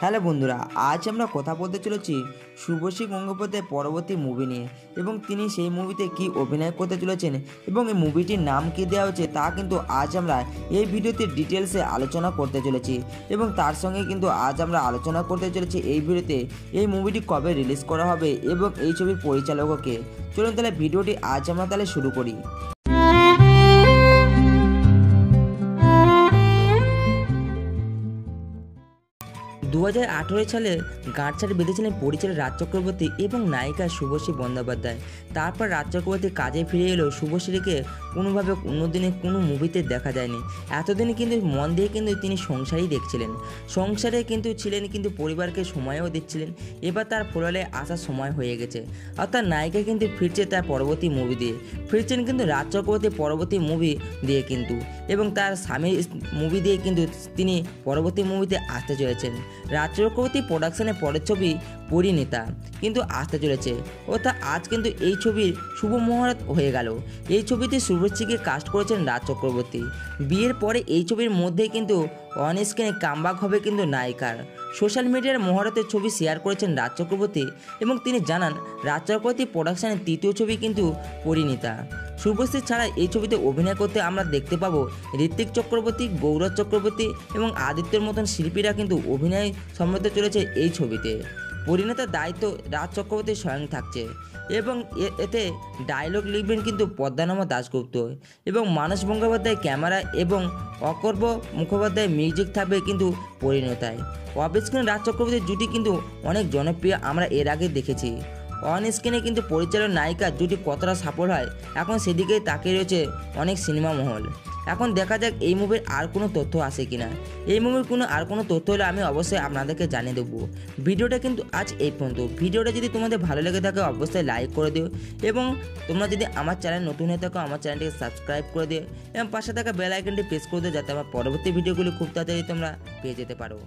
Hello বন্ধুরা, আজ আমরা কথা বলতে চলেছি শুভশ্রী গঙ্গোপাধ্যায় পরবর্তী মুভি নিয়ে এবং তিনি সেই মুভিতে কি অভিনয় করতে চলেছেন এবং এই মুভিটির নাম কি দেওয়া হচ্ছে তা কিন্তু আজ আমরা এই ভিডিওতে ডিটেলসে আলোচনা করতে চলেছি এবং তার সঙ্গে কিন্তু আজ আমরা আলোচনা করতে চলেছি এই ভিডিওতে এই মুভিটি কবে রিলিজ করা হবে এবং এই ছবির পরিচালককে চলুন তাহলে ভিডিওটি আজ আমরা তাহলে শুরু করি। দু হাজার আঠেরো সালে গাঁটছাড়ে বেঁধেছিলেন পরিচালক রাজ চক্রবর্তী এবং নায়িকা শুভশ্রী বন্দ্যোপাধ্যায়। তারপর রাজ চক্রবর্তী কাজে ফিরে এলেও শুভশ্রীকে কোনোভাবে কোনো দিনে কোনো মুভিতে দেখা যায়নি। এতদিনে কিন্তু মন দিয়ে কিন্তু তিনি সংসারই দেখছিলেন। সংসারে কিন্তু ছিলেন, কিন্তু পরিবারকে সময়ও দিচ্ছিলেন। এবার তার ফলালে আসার সময় হয়ে গেছে। অর্থাৎ নায়িকা কিন্তু ফিরছে তার পরবর্তী মুভি দিয়ে। ফিরছেন কিন্তু রাজ চক্রবর্তী পরবর্তী মুভি দিয়ে কিন্তু। এবং তার স্বামীর মুভি দিয়ে কিন্তু তিনি পরবর্তী মুভিতে আসতে চলেছেন। রাজ চক্রবর্তী প্রোডাকশনের পরের ছবি পরিণীতা কিন্তু আসতে চলেছে। অর্থাৎ আজ কিন্তু এই ছবির শুভ মুহূর্ত হয়ে গেল। এই ছবিতে শুভশ্রীকে কাস্ট করেছেন রাজ চক্রবর্তী। বিয়ের পরে এই ছবির মধ্যেই কিন্তু অন স্ক্রিনে কামবাক হবে কিন্তু নায়িকার। সোশ্যাল মিডিয়ার মহরতের ছবি শেয়ার করেছেন রাজ চক্রবর্তী এবং তিনি জানান, রাজ চক্রবর্তী প্রোডাকশনের তৃতীয় ছবি কিন্তু পরিণীতা শুভশ্রী ছাড়া এই ছবিতে অভিনয় করতে আমরা দেখতে পাবো ঋত্বিক চক্রবর্তী, গৌরব চক্রবর্তী এবং আদিত্যের মতন শিল্পীরা কিন্তু অভিনয় সমৃদ্ধ চলেছে এই ছবিতে। পরিণতার দায়িত্ব রাজ চক্রবর্তী স্বয়ং থাকছে এবং এতে ডায়লগ লিখবেন কিন্তু পদ্মানামা দাশগুপ্ত এবং মানস গঙ্গোপাধ্যায় ক্যামেরা এবং অকর্ব মুখোপাধ্যায় মিউজিক থাকবে কিন্তু পরিণতায়। অফস্ক্রিন রাজ চক্রবর্তীর জুটি কিন্তু অনেক জনপ্রিয় আমরা এর আগে দেখেছি। অন স্ক্রিনে কিন্তু পরিচালক নায়িকা জুটি কতটা সফল হয়। এখন সেদিকেই তাকিয়ে রয়েছে অনেক সিনেমা মহল। এখন দেখা যাক এই মুভির আর কোনো তথ্য আসে কিনা। এই মুভির কোনো আর কোনো তথ্য হলে আমি অবশ্যই আপনাদেরকে জানিয়ে দেবো। ভিডিওটা কিন্তু আজ এই পর্যন্ত। ভিডিওটা যদি তোমাদের ভালো লেগে থাকে অবশ্যই লাইক করে দিও এবং তোমরা যদি আমার চ্যানেল নতুন হয়ে থাকো আমার চ্যানেলটিকে সাবস্ক্রাইব করে দিও এবং পাশে থাকা বেল আইকনটি প্রেস করে দিও যাতে আমার পরবর্তী ভিডিওগুলি খুব তাড়াতাড়ি তোমরা পেয়ে যেতে পারো।